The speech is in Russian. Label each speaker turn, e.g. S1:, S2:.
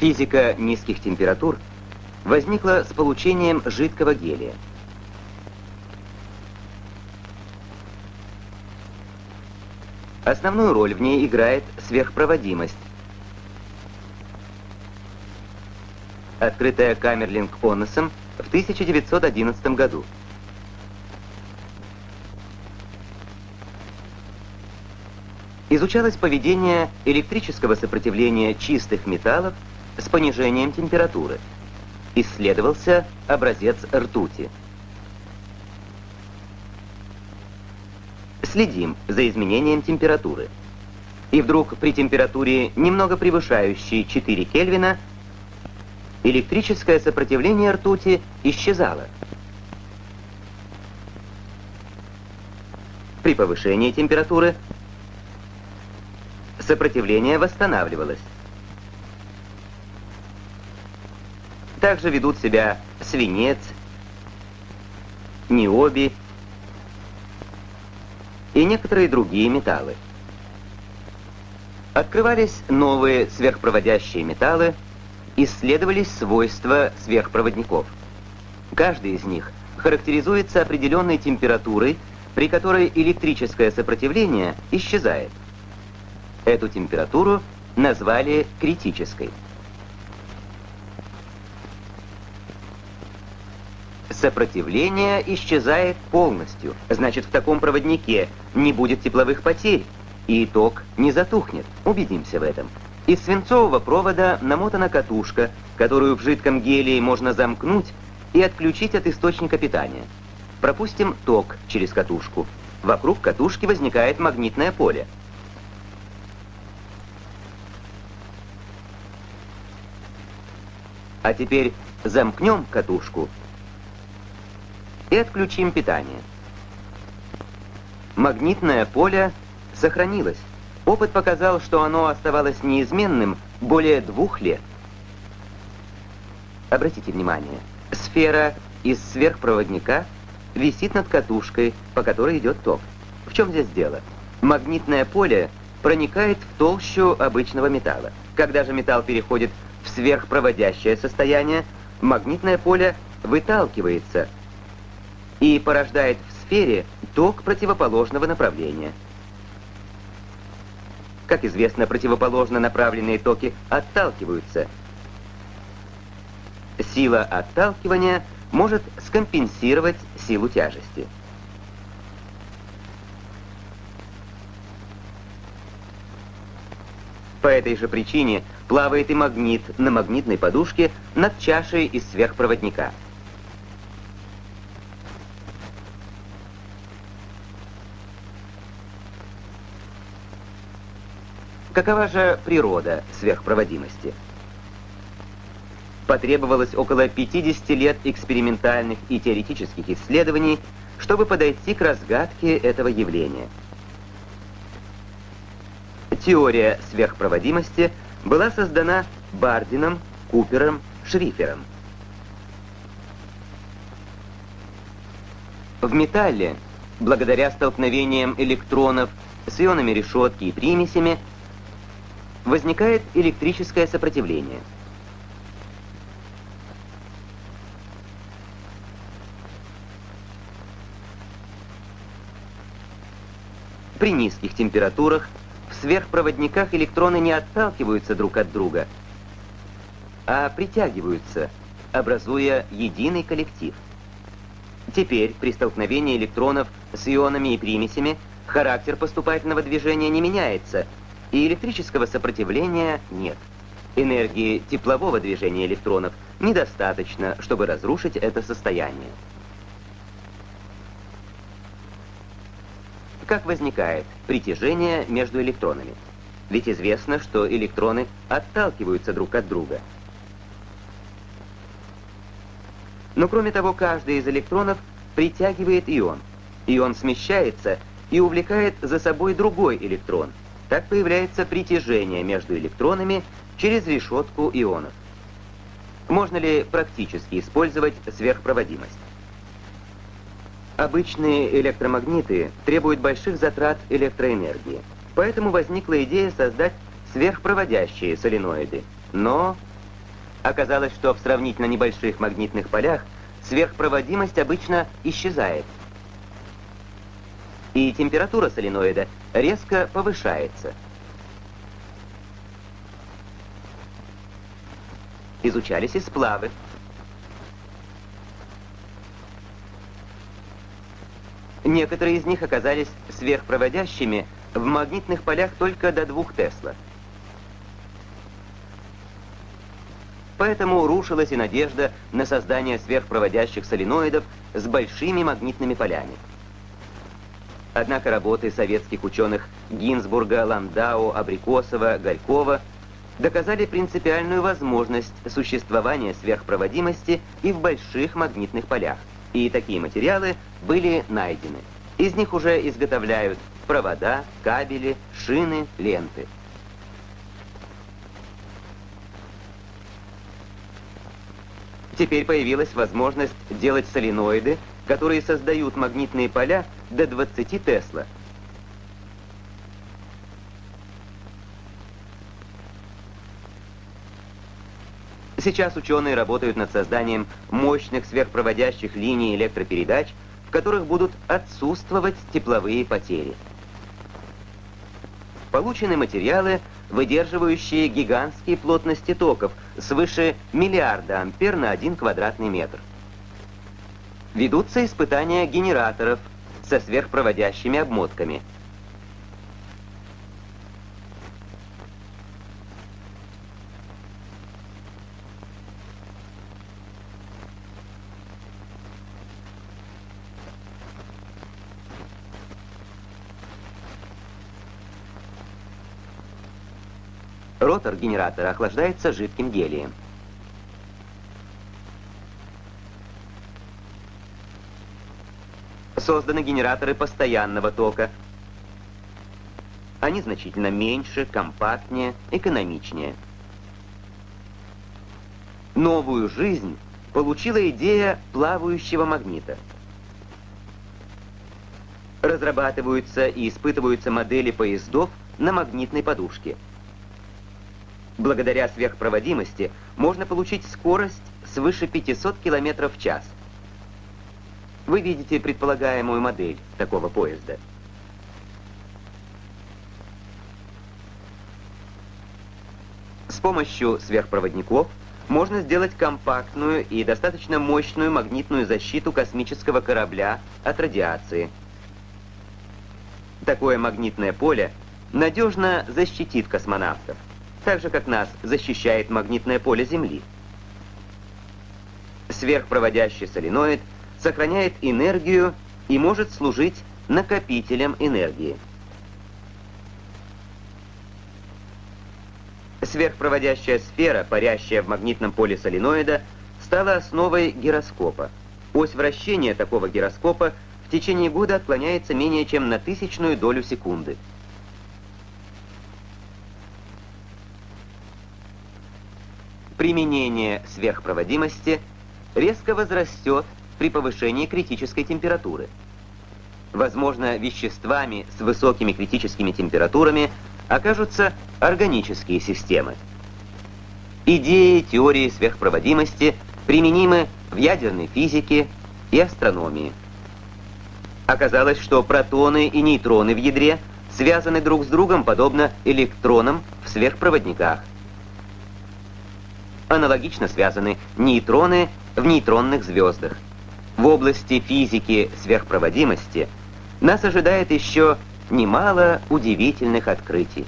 S1: Физика низких температур возникла с получением жидкого гелия. Основную роль в ней играет сверхпроводимость, открытая Камерлинг Оннесом в 1911 году. Изучалось поведение электрического сопротивления чистых металлов с понижением температуры. Исследовался образец ртути. Следим за изменением температуры. И вдруг при температуре, немного превышающей 4 Кельвина, электрическое сопротивление ртути исчезало. При повышении температуры сопротивление восстанавливалось. Также ведут себя свинец, ниоби и некоторые другие металлы. Открывались новые сверхпроводящие металлы, исследовались свойства сверхпроводников. Каждый из них характеризуется определенной температурой, при которой электрическое сопротивление исчезает. Эту температуру назвали критической. Сопротивление исчезает полностью. Значит, в таком проводнике не будет тепловых потерь, и ток не затухнет. Убедимся в этом. Из свинцового провода намотана катушка, которую в жидком гелии можно замкнуть и отключить от источника питания. Пропустим ток через катушку. Вокруг катушки возникает магнитное поле. А теперь замкнем катушку и отключим питание. Магнитное поле сохранилось. Опыт показал, что оно оставалось неизменным более двух лет. Обратите внимание, сфера из сверхпроводника висит над катушкой, по которой идет ток. В чем здесь дело? Магнитное поле проникает в толщу обычного металла. Когда же металл переходит в сверхпроводящее состояние, магнитное поле выталкивается и порождает в сфере ток противоположного направления. Как известно, противоположно направленные токи отталкиваются. Сила отталкивания может скомпенсировать силу тяжести. По этой же причине плавает и магнит на магнитной подушке над чашей из сверхпроводника. Какова же природа сверхпроводимости? Потребовалось около 50 лет экспериментальных и теоретических исследований, чтобы подойти к разгадке этого явления – Теория сверхпроводимости была создана Бардином, Купером, Шрифером. В металле, благодаря столкновениям электронов с ионами решетки и примесями, возникает электрическое сопротивление. При низких температурах в сверхпроводниках электроны не отталкиваются друг от друга, а притягиваются, образуя единый коллектив. Теперь при столкновении электронов с ионами и примесями характер поступательного движения не меняется, и электрического сопротивления нет. Энергии теплового движения электронов недостаточно, чтобы разрушить это состояние. Как возникает притяжение между электронами? Ведь известно, что электроны отталкиваются друг от друга. Но кроме того, каждый из электронов притягивает ион. Ион смещается и увлекает за собой другой электрон. Так появляется притяжение между электронами через решетку ионов. Можно ли практически использовать сверхпроводимость? Обычные электромагниты требуют больших затрат электроэнергии. Поэтому возникла идея создать сверхпроводящие соленоиды. Но Оказалось, что в сравнительно небольших магнитных полях сверхпроводимость обычно исчезает. И температура соленоида резко повышается. Изучались и сплавы. Некоторые из них оказались сверхпроводящими в магнитных полях только до 2 Тесла. Поэтому рушилась и надежда на создание сверхпроводящих соленоидов с большими магнитными полями. Однако работы советских ученых Гинзбурга, Ландау, Абрикосова, Горькова доказали принципиальную возможность существования сверхпроводимости и в больших магнитных полях. И такие материалы были найдены. Из них уже изготовляют провода, кабели, шины, ленты. Теперь появилась возможность делать соленоиды, которые создают магнитные поля до 20 Тесла. Сейчас ученые работают над созданием мощных сверхпроводящих линий электропередач, в которых будут отсутствовать тепловые потери. Получены материалы, выдерживающие гигантские плотности токов свыше миллиарда ампер на один квадратный метр. Ведутся испытания генераторов со сверхпроводящими обмотками – Ротор генератора охлаждается жидким гелием. Созданы генераторы постоянного тока. Они значительно меньше, компактнее, экономичнее. Новую жизнь получила идея плавающего магнита. Разрабатываются и испытываются модели поездов на магнитной подушке – Благодаря сверхпроводимости можно получить скорость свыше 500 км в час. Вы видите предполагаемую модель такого поезда. С помощью сверхпроводников можно сделать компактную и достаточно мощную магнитную защиту космического корабля от радиации. Такое магнитное поле надежно защитит космонавтов так же, как нас защищает магнитное поле Земли. Сверхпроводящий соленоид сохраняет энергию и может служить накопителем энергии. Сверхпроводящая сфера, парящая в магнитном поле соленоида, стала основой гироскопа. Ось вращения такого гироскопа в течение года отклоняется менее чем на тысячную долю секунды. применение сверхпроводимости резко возрастет при повышении критической температуры. Возможно, веществами с высокими критическими температурами окажутся органические системы. Идеи теории сверхпроводимости применимы в ядерной физике и астрономии. Оказалось, что протоны и нейтроны в ядре связаны друг с другом подобно электронам в сверхпроводниках. Аналогично связаны нейтроны в нейтронных звездах. В области физики сверхпроводимости нас ожидает еще немало удивительных открытий.